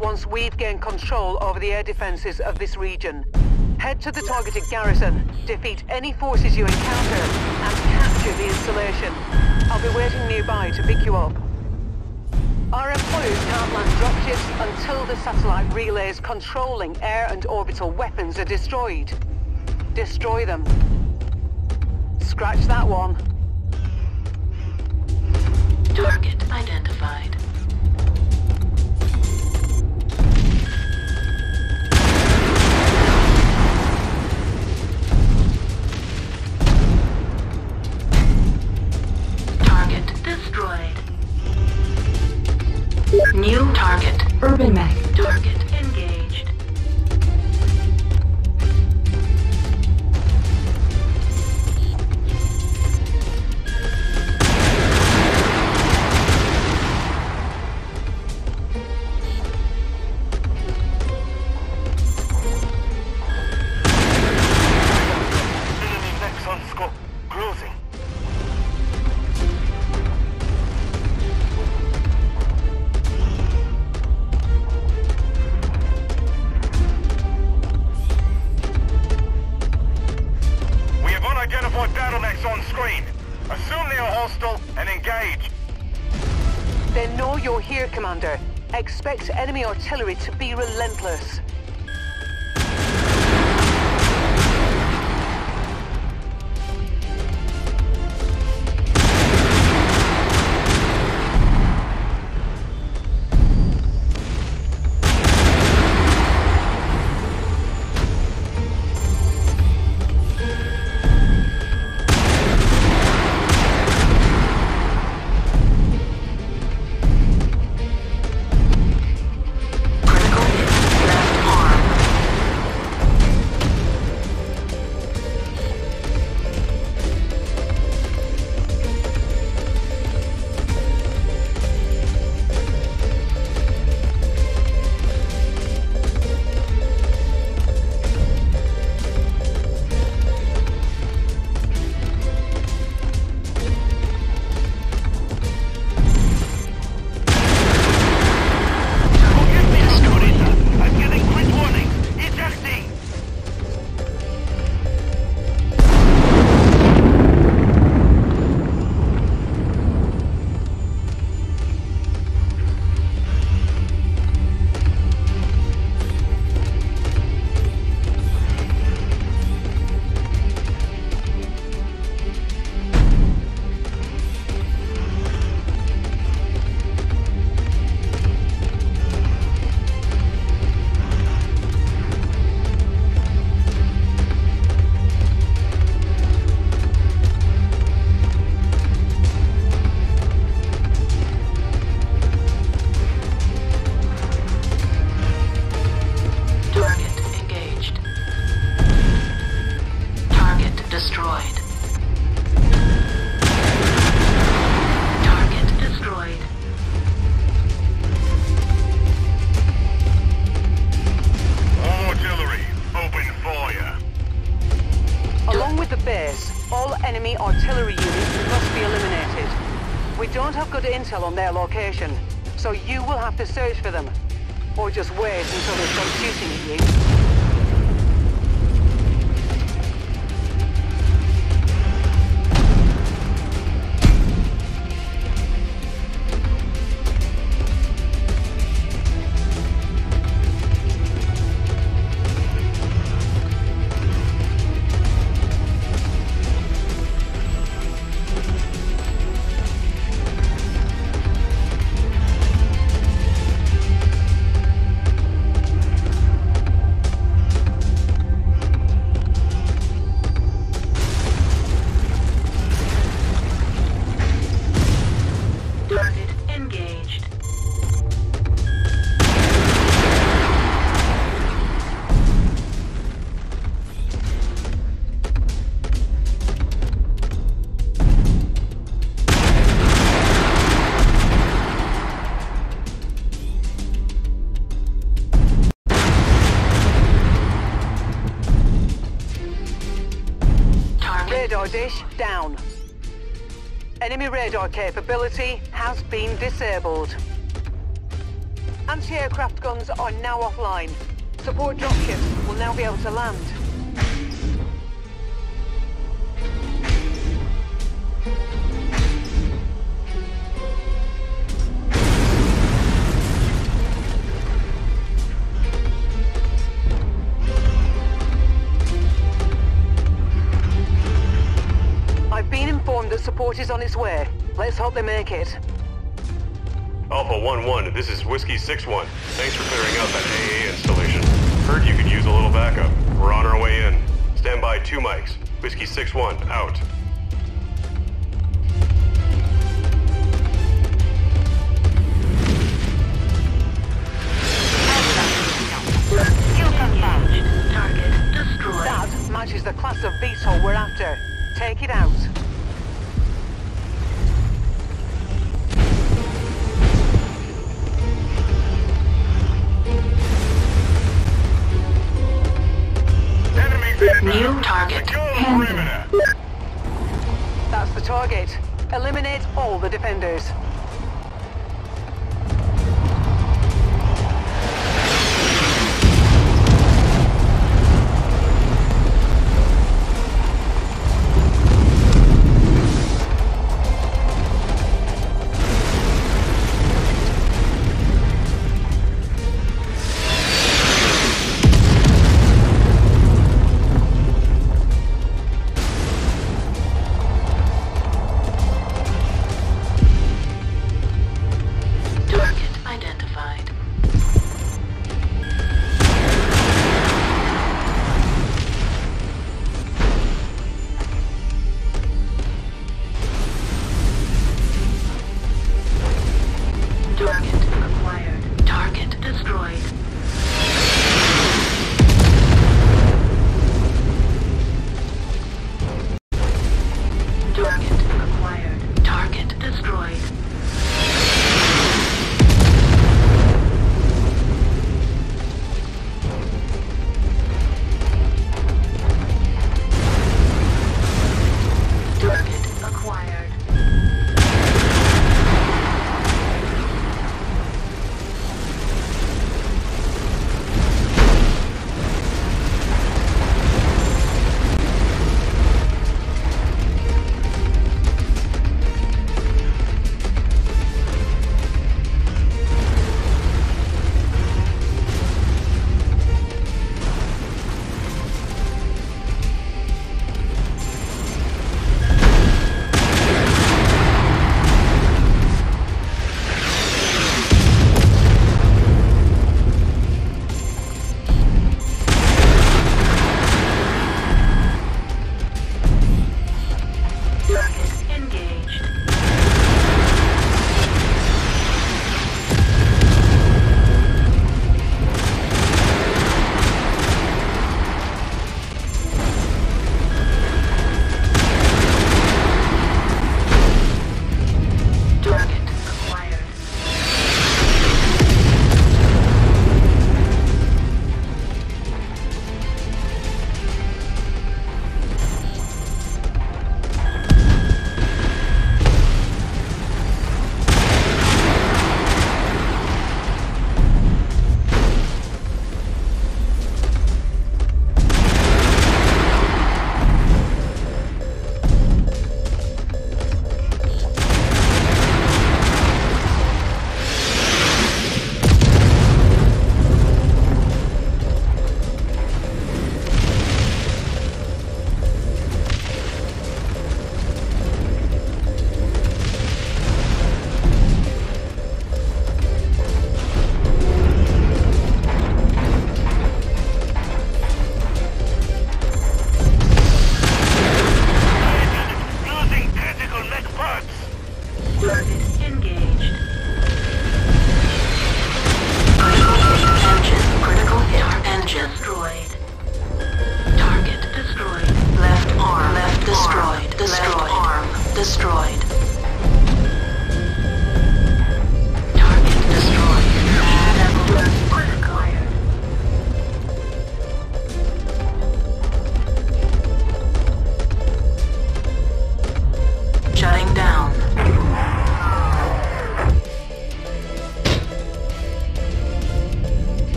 once we've gained control over the air defenses of this region. Head to the targeted garrison, defeat any forces you encounter, and capture the installation. I'll be waiting nearby to pick you up. Our employers can't land dropships until the satellite relays controlling air and orbital weapons are destroyed. Destroy them. Scratch that one. Target identified. New target. Urban Mech. Target artillery to Dish down. Enemy radar capability has been disabled. Anti-aircraft guns are now offline. Support dropships will now be able to land. Support is on its way. Let's hope they make it. Alpha 1-1, this is Whiskey 6-1. Thanks for clearing out that AA installation. Heard you could use a little backup. We're on our way in. Stand by two mics. Whiskey 6-1, out. Target destroyed. That matches the class of VTOL we're after. Take it out. Perimeter. That's the target. Eliminate all the defenders. Destroyed. Destroyed.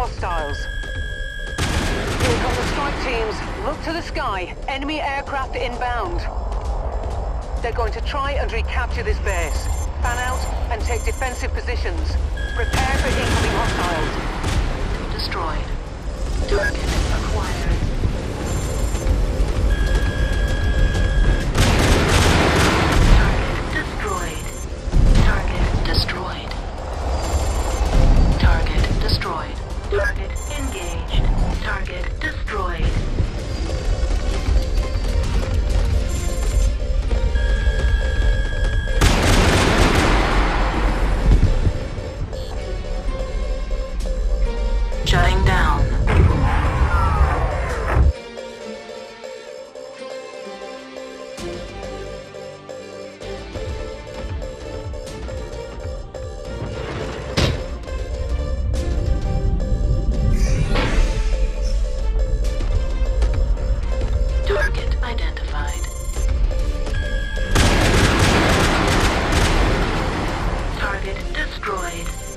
Hostiles. Here the strike teams. Look to the sky. Enemy aircraft inbound. They're going to try and recapture this base. Fan out and take defensive positions. Prepare for incoming hostiles. Destroyed. Target acquired. Target destroyed.